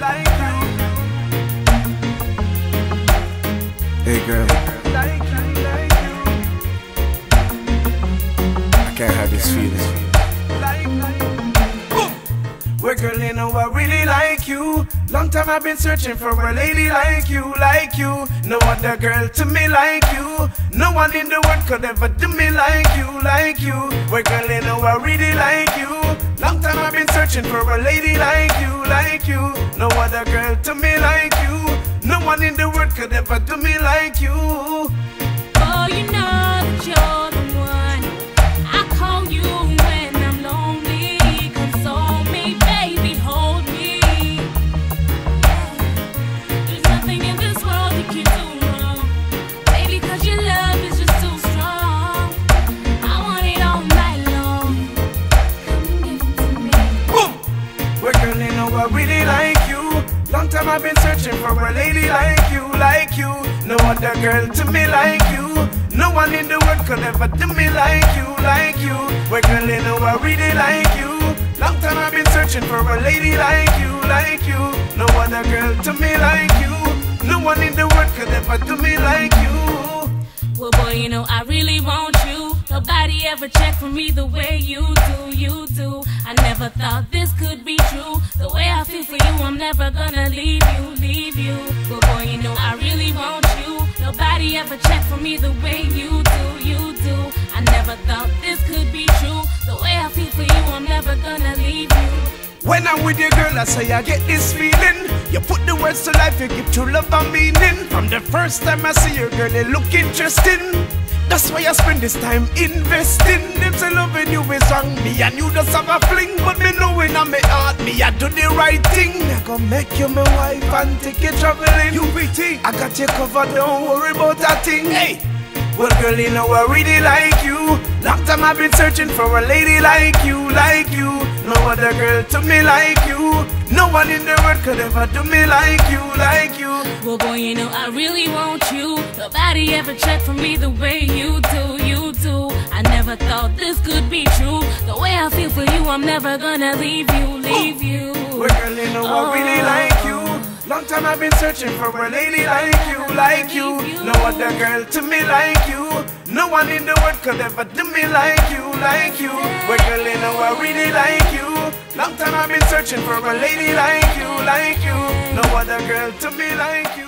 like you. Hey girl, Like you, like. I can't have this feeling. like, like. Boom. Well, girl, you know I really like you. Long time I've been searching for a lady like you, like you. No other girl to me like you. No one in the world could ever do me like you, like you. Well, girl, you know I really like you. For a lady like you, like you. No other girl to me like you. No one in the world could ever do me like you. Really like you. Long time I've been searching for a lady like you, like you. No other girl to me like you. No one in the world could ever do me like you, like you. Well, girl, you know I really like you. Long time I've been searching for a lady like you, like you. No other girl to me like you. No one in the world could ever do me like you. Well, boy, you know I ever checked for me the way you do, you do. I never thought this could be true. The way I feel for you, I'm never gonna leave you, leave you. But boy, you know I really want you. Nobody ever checked for me the way you do, you do. I never thought this could be true. The way I feel for you, I'm never gonna leave you. When I'm with you, girl, I say I get this feeling. You put the words to life, you give true love a meaning. From the first time I see you, girl, you look interesting. That's why I spend this time investing. Them say loving you is wrong. Me and you just have a fling, but me knowing on me heart, me I do the right thing. I gonna make you my wife and take you traveling. You pretty, I got you covered. Don't worry about that thing. Hey. Well, girl, you know I really like you. Long time I've been searching for a lady like you, like you. No other girl to me like you. No one in the world could ever do me like you, like you. Well, boy, you know I really want you. Nobody ever checked for me the way you do, you do. I never thought this could be true. The way I feel for you, I'm never gonna leave you, leave you. Well, girl, you know I really oh. like you. Long time I've been searching for a lady like you, like you. No other girl to me like you. No one in the world could ever do me like you, like you. Well, girl, you know I really like you. Long time I've been searching for a lady like you, like you. No other girl to me like you.